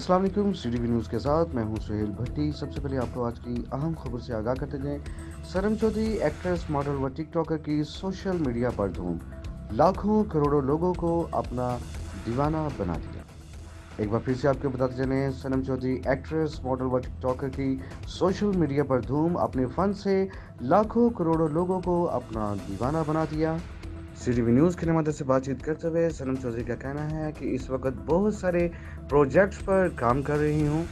अस्सलाम वालेकुम सी न्यूज़ के साथ मैं हूँ सुहेल भट्टी। सबसे पहले आपको आज की अहम खबर से आगाह करते जाएँ। सरम चौधरी एक्ट्रेस मॉडल व टिकटॉकर की सोशल मीडिया पर धूम। लाखों, करोड़ों लोगों को अपना दीवाना बना दिया। एक बार फिर से आपको बताते चले सनम चौधरी एक्ट्रेस मॉडल व टिकटॉकर की सोशल मीडिया पर धूम। अपने फन से लाखों, करोड़ों लोगों को अपना दीवाना बना दिया। सी न्यूज़ के मदद से बातचीत करते हुए सनम चौधरी का कहना है कि इस वक्त बहुत सारे प्रोजेक्ट्स पर काम कर रही हूँ।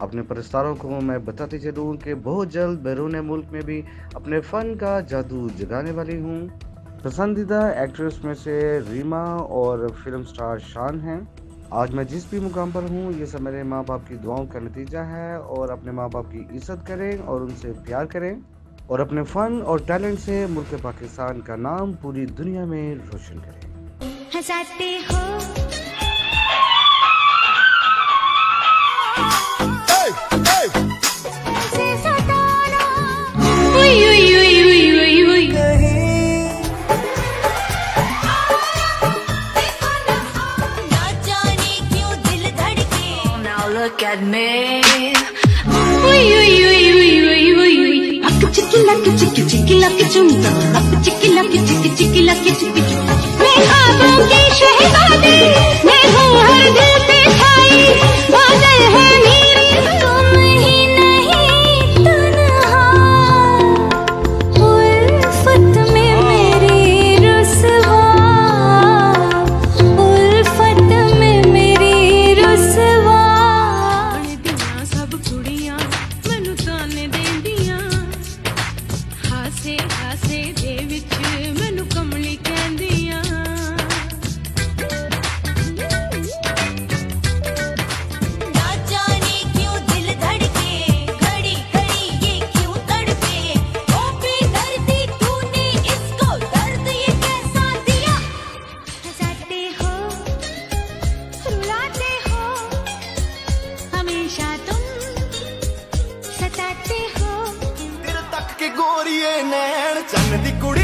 अपने प्रस्तारों को मैं बताते चलूँ कि बहुत जल्द बैरून मुल्क में भी अपने फ़न का जादू जगाने वाली हूँ। पसंदीदा एक्ट्रेस में से रीमा और फ़िल्म स्टार शान हैं। आज मैं जिस भी मुकाम पर हूँ, ये सब मेरे माँ बाप की दुआओं का नतीजा है और अपने माँ बाप की इज़्ज़त करें और उनसे प्यार करें। और अपने फन और टैलेंट से मुल्क पाकिस्तान का नाम पूरी दुनिया में रोशन करें। हंसाते हो। Look at me. चिकी चिकी चिकी लकी चुमता। अब चिकी लकी चिकी चिकी लकी चिकी। ਹਾਸੇ ਹਾਸੇ ਦੇ ਵਿੱਚ ਮੈਨੂੰ ਕਮਲੀ ਕਹਿੰਦੀਆਂ सताते हो